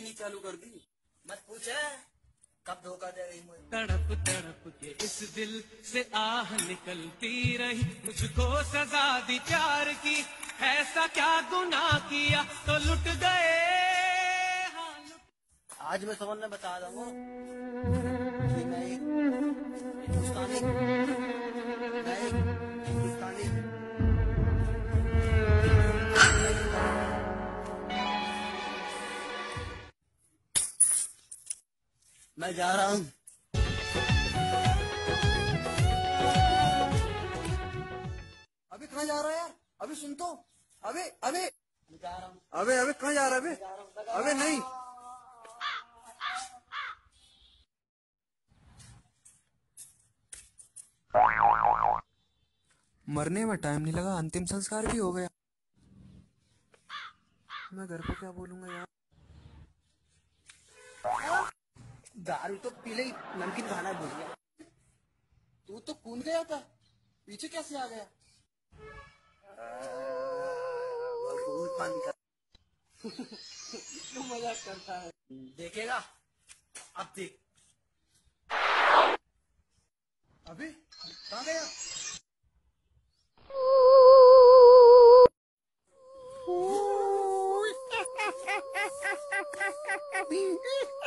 पीनी चालू कर दी? मत पूछे कब धोखा दे रही मुझे? तड़प तड़प के इस दिल से आह निकलती रही। मुझको सजा दी प्यार की। ऐसा क्या गुनाह किया? तो लुट गए। हाँ लुट आज मैं समझ में बता दूँगा हिंदुस्तानी मैं जा रहा हूँ। अभी कहाँ जा रहा है यार? अभी सुन तो। अबे मैं जा अबे अबे, कहाँ जा रहा है अबे? अबे, नहीं। मरने में टाइम नहीं लगा, अंतिम संस्कार भी हो गया। मैं घर पे क्या बोलूँगा यार? दारू तो पी ले नमकीन खाना भूल गया। तू तो कूद गया था पीछे कैसे आ गया? बहुत मज़ाक करता है। देखेगा? अब देख। अभी? कहा गया?